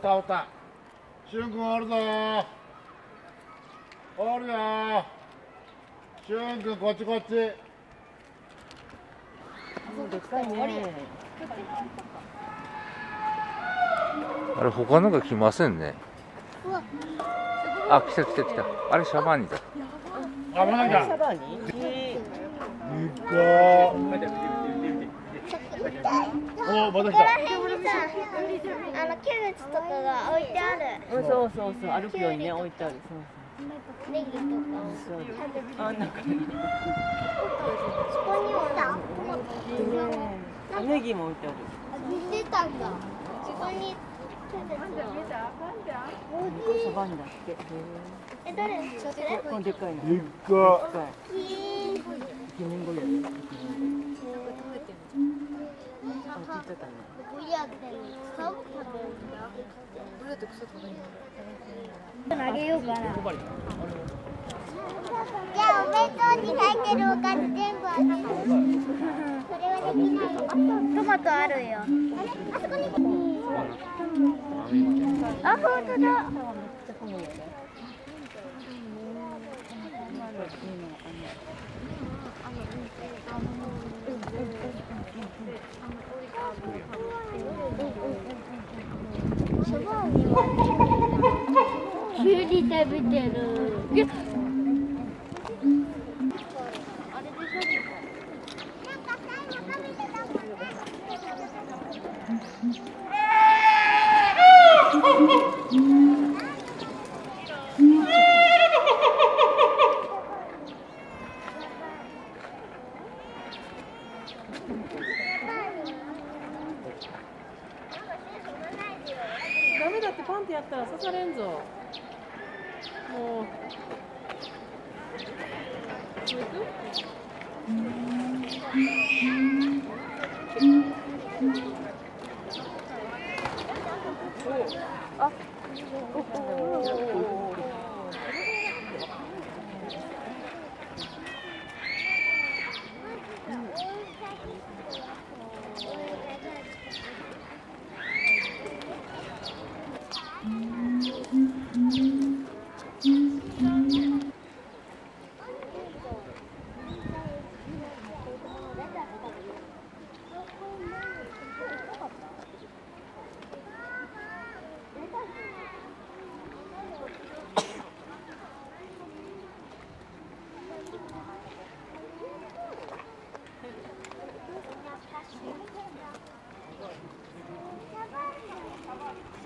あおったた。しゅんくんおるぞ。おるよ。しゅんくんこっちこっち。かいね。あれ他のが来ませんね。あ来た来た来た。あれシャバーニだ。あまだサバに。えいっかおまた来たあのキャベツとかが置いてあるー、そうそうそう、歩くようにね、置いてある。そうネギとかそう。そう。あ、なんか。そこにもあネギも置いてある。出たんだそこにキャベツをサバンだって。へえ誰でっかいの。でっかい。イケメンゴリラ。あ、聞いてたね。こうやってる顔投げよ。うかなじゃあお弁当に入ってるおかず全部あげるそれはできないトマトあるよ。あそこにあ、本当だキュウリ食べてる。あ、こ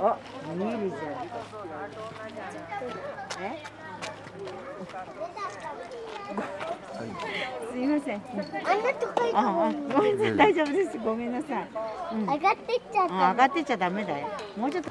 あ、見えるじゃん。え？すいません。あんなごめんなさい、大丈夫です。ごめんなさい。うん。上がってっちゃ上がってっちゃダメだよ。もうちょっと。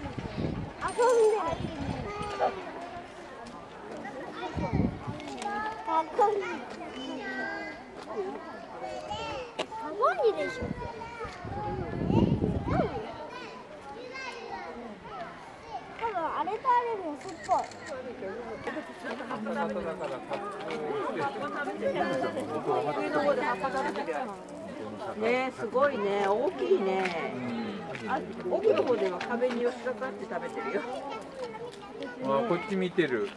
って食べてるよ。あこっち見てる。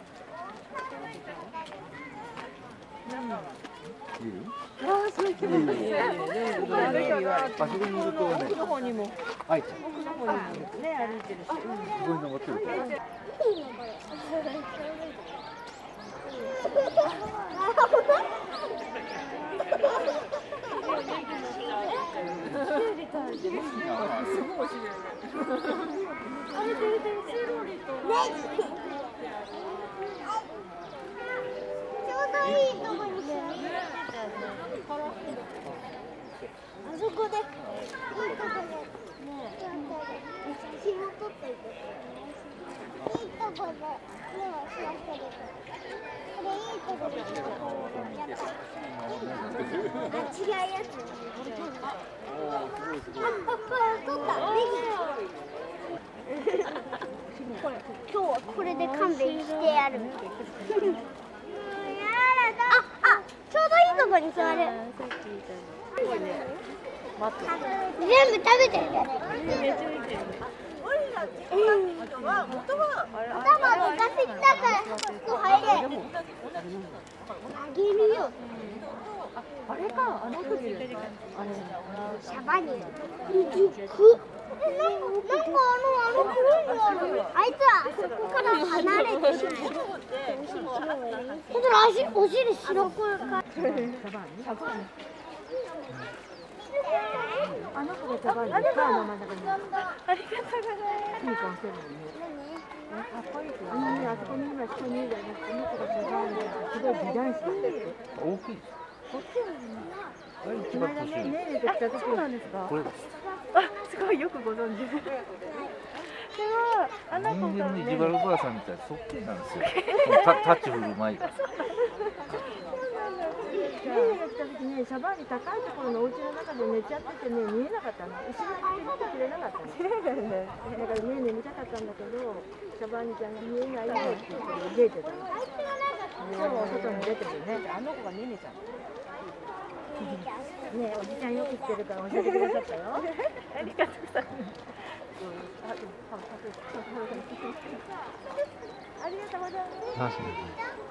ああそういう気分いいね。あそこにいるとね。奥の方にも。はい奥の方にもね歩いてるし、すごい。登ってるちょうどい。いとこに座ってあそこで、いいとこで、写真を撮っていて。いいとこで、目をしわせると。これいいとこで。あ、違うやつ。あ、あ、これ撮った。これ、今日はこれで勘弁してやる。あ、あ、ちょうどいいとこに座る。全部食べてるよ。うん。頭どかせきたから、ここ入れ。あげるよ。あれ？か？あの時あれ？シャバに。く。あ、い。つは、そこから離れてない。ほんとだ、足、お尻白くか。あの子が茶番に川の真ん中にありがとうございますキーコンしてるのにかっこいいあのねあそこに今下にいるあの子が茶番ですごい美男子なんですよ大きいあれ一番年上ねねで来た時そうなんですかこれですごいよくご存知ですすごいあの子が人間にジバルばあさんみたいそっくりなんですよタタッチ振る舞いが家に来た時ね、シャバーニ高いところのお家の中で寝ちゃっててね、見えなかったの。後ろに見てくれなかったの綺麗。だよねだからね、眠たかったんだけど、シャバーニちゃんが見えないよって言って出てたの。そう、外に出てるね。あの子がネネちゃん。ねおじちゃんよく知ってるから教えてくださったよ。ありがとうございます。ありがとうございます。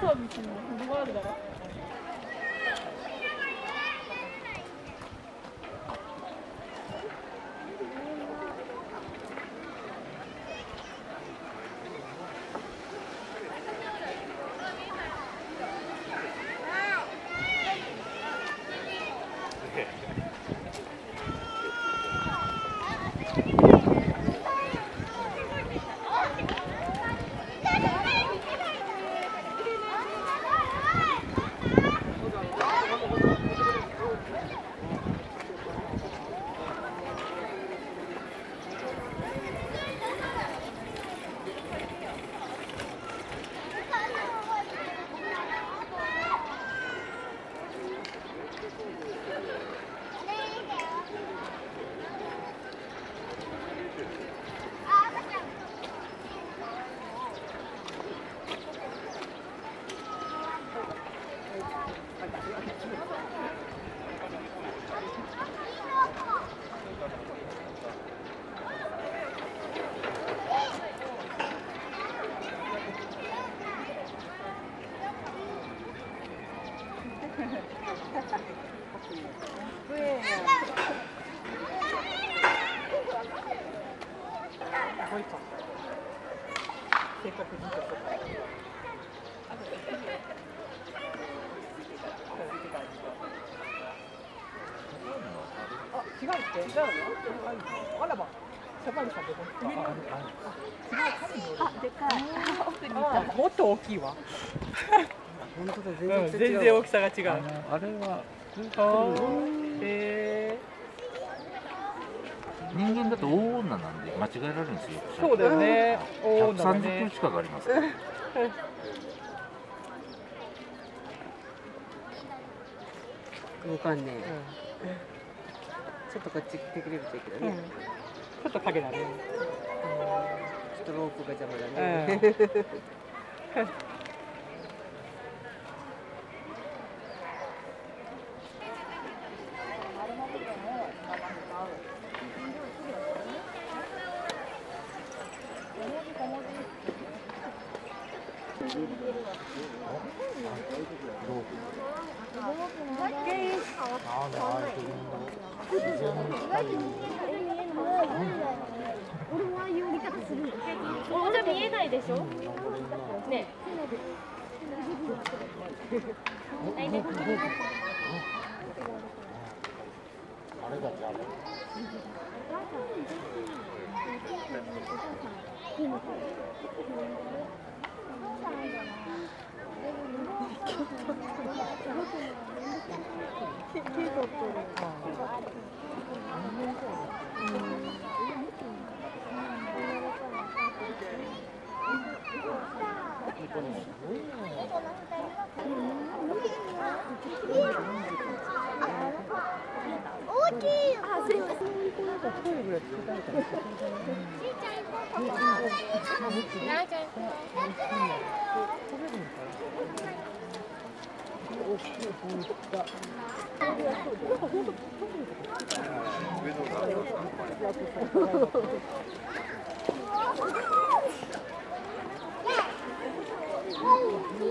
ファンサービスにも程があるだろ違うって？違うの？あらば。シャバリさんって上にあるあでかい。あもっと大きいわ本当だ。うん全然大きさが違う。あれはへえ人間だと大女なんで間違えられるんですよ。そうだよね。大女だ130ね分近くあります。か らわかんねえちょっとこっち来てくれるといいけどうん、うん。ね、ちょっと影だね。ちょっとロープが邪魔だね、う降り方するのおじゃ見えないでしょねはいね大きいよあすい。ませんえ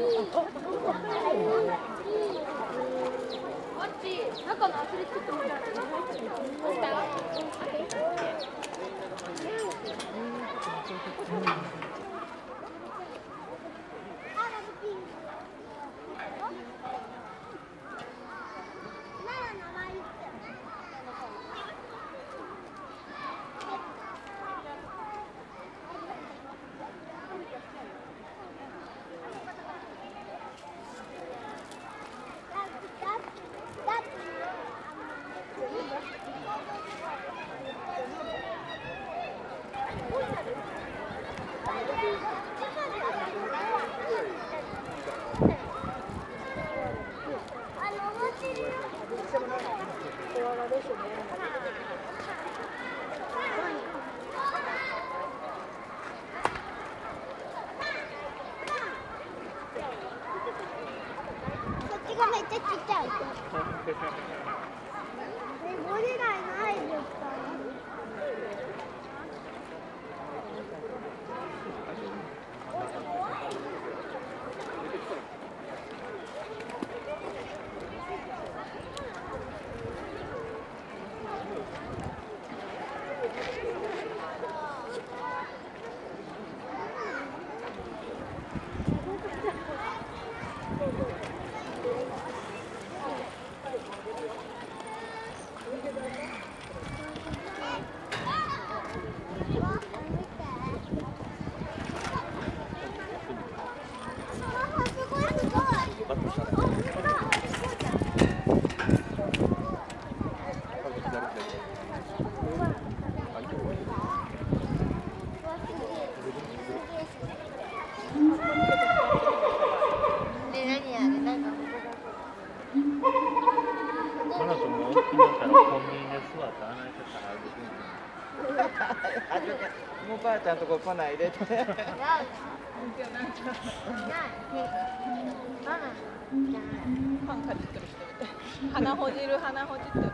こ来ないでって。パンかじってる人みたい鼻ほじる鼻ほじってる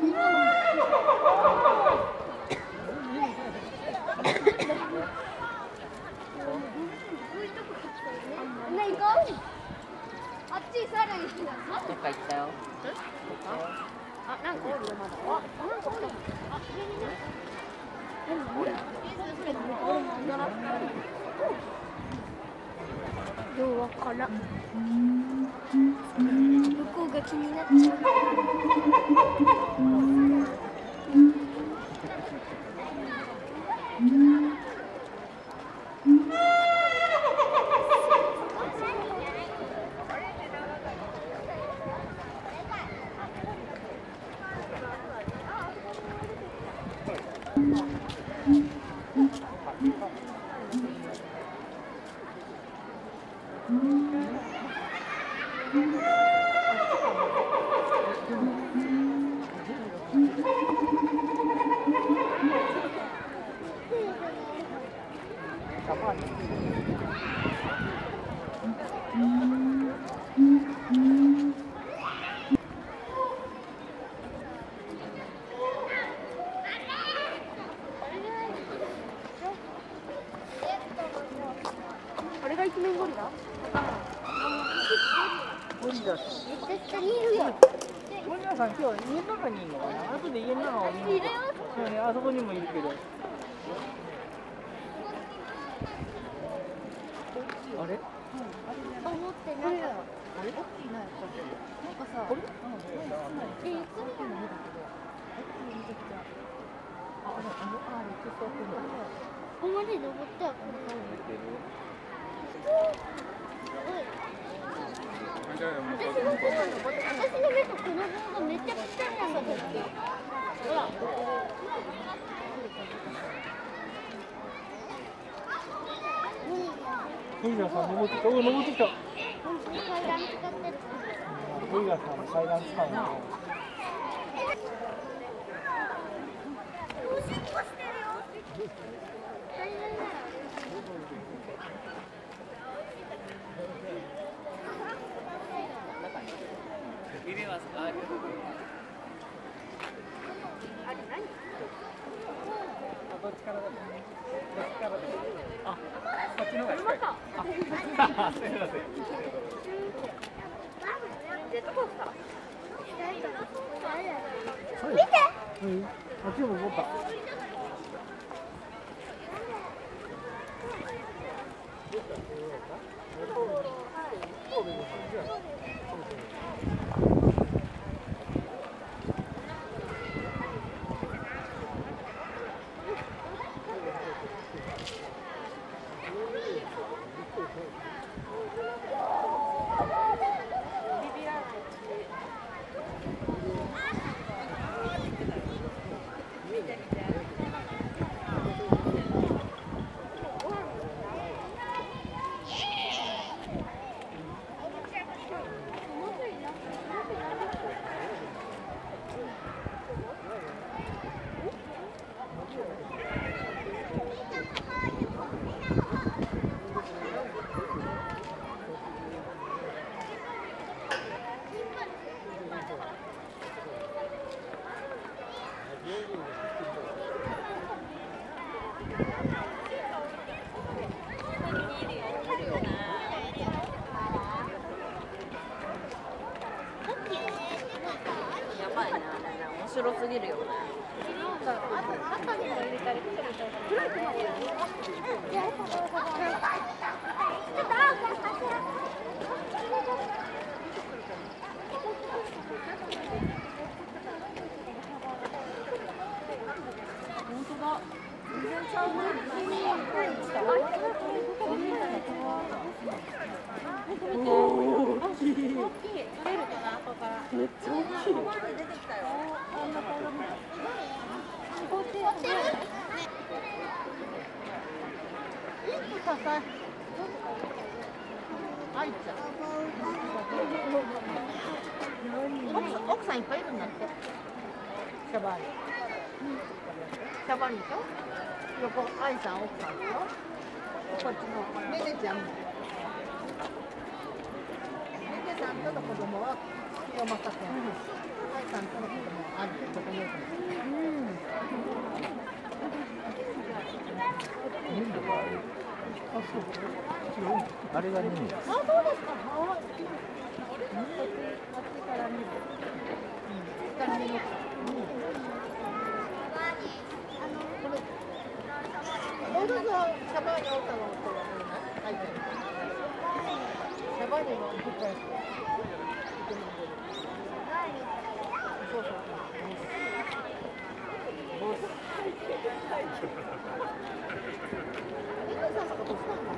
ね行こうあっち猿いるどっか行ったよ。あ、なんかおるよまだ。あ、なんかおる。あ、上にね。ようわからん。向こうが気になっちゃうあれが一面ゴリラ？ゴリラさん。絶対にいるよゴリラさん今日家の中にいるのかな。後で家の中を見る。うんあそこにもいるけど。あれ？思ってなかったあれ？なんかさえゆっくりじゃないここまで登ったよこの感じ私の方が私の目とこの方がめっちゃぴったりなんだけどほらゴリラさん登ってきた。お登ってきた。階段使ってゴリラさんの階段使うの。おしっこしてるよ階段ならどっちからだどっちからだあ、こっちの方が近いあ、すみません見てうん。あっちも登ったばいな面白すぎるよね中にも入れたり口に入れたりめっちゃ大きい奥さんいっぱいいるんだって。シャバーニ。シャバーニと横愛さん奥さんとこっちのメネちゃんも。メネさんとの子供は清正君。愛さんとの子供はあるどこにいるあれがねあ、そうですか。あ、こっちか。ら見る。うん。か。ら見る。どうぞシャバーニ奥様の人が入ってる。シャバーニの一本。そうそう。ボス。リカさんのこと好きなんだね。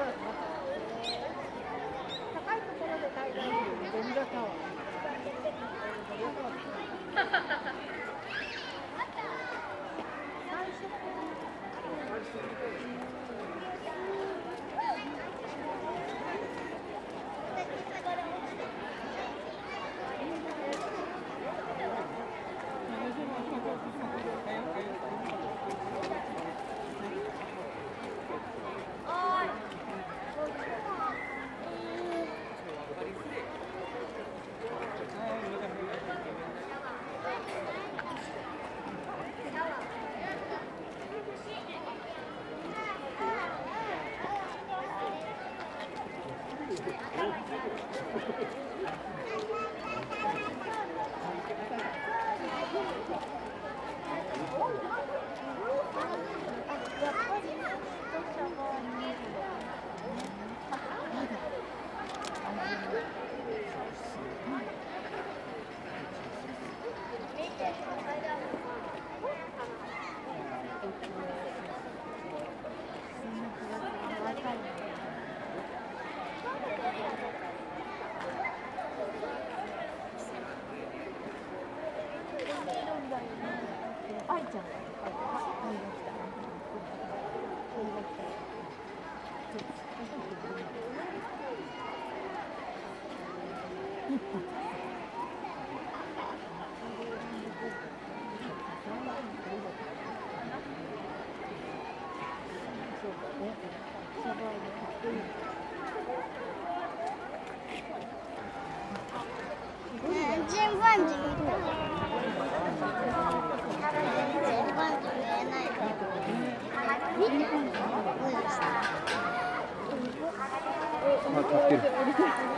立ってる。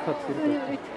立ってる。